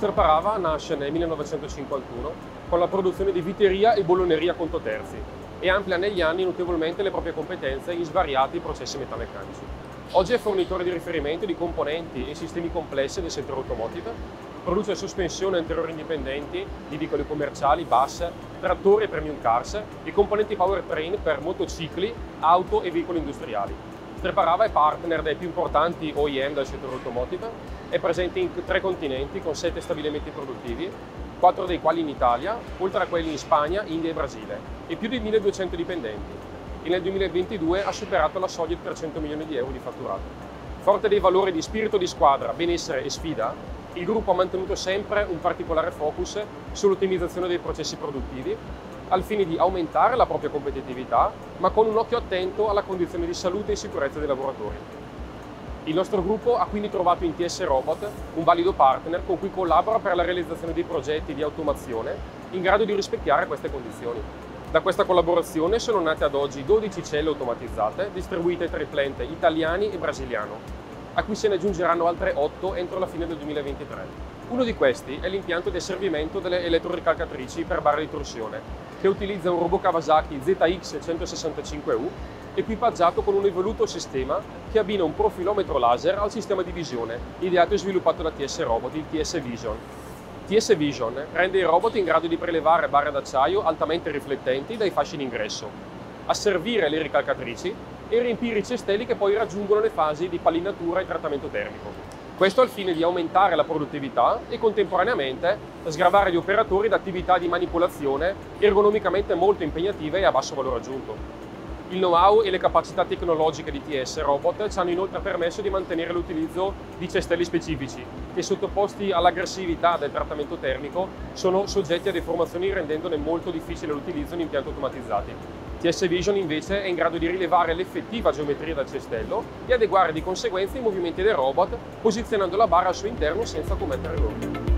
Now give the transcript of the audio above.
Cava nasce nel 1951 con la produzione di viteria e bolloneria conto terzi e amplia negli anni notevolmente le proprie competenze in svariati processi metalmeccanici. Oggi è fornitore di riferimento di componenti e sistemi complessi del settore automotive, produce sospensioni anteriori indipendenti di veicoli commerciali, bus, trattori e premium cars e componenti powertrain per motocicli, auto e veicoli industriali. Treparava è partner dei più importanti OEM del settore automotive, è presente in tre continenti con sette stabilimenti produttivi, quattro dei quali in Italia, oltre a quelli in Spagna, India e Brasile, e più di 1200 dipendenti. E nel 2022 ha superato la soglia di 300 milioni di euro di fatturato. Forte dei valori di spirito di squadra, benessere e sfida, il gruppo ha mantenuto sempre un particolare focus sull'ottimizzazione dei processi produttivi, al fine di aumentare la propria competitività, ma con un occhio attento alla condizione di salute e sicurezza dei lavoratori. Il nostro gruppo ha quindi trovato in TS Robot un valido partner con cui collabora per la realizzazione di progetti di automazione in grado di rispecchiare queste condizioni. Da questa collaborazione sono nate ad oggi 12 celle automatizzate distribuite tra i plant italiani e brasiliano, a cui se ne aggiungeranno altre 8 entro la fine del 2023. Uno di questi è l'impianto di asservimento delle elettroricalcatrici per barre di torsione, che utilizza un robot Kawasaki ZX165U equipaggiato con un evoluto sistema che abbina un profilometro laser al sistema di visione, ideato e sviluppato da TS Robot, il TS Vision. TS Vision rende il robot in grado di prelevare barre d'acciaio altamente riflettenti dai fasci d'ingresso, asservire le ricalcatrici e riempire i cestelli che poi raggiungono le fasi di pallinatura e trattamento termico. Questo al fine di aumentare la produttività e contemporaneamente sgravare gli operatori da attività di manipolazione ergonomicamente molto impegnative e a basso valore aggiunto. Il know-how e le capacità tecnologiche di TS Robot ci hanno inoltre permesso di mantenere l'utilizzo di cestelli specifici che sottoposti all'aggressività del trattamento termico sono soggetti a deformazioni rendendone molto difficile l'utilizzo in impianti automatizzati. TS Vision invece è in grado di rilevare l'effettiva geometria del cestello e adeguare di conseguenza i movimenti del robot posizionando la barra al suo interno senza commettere errori.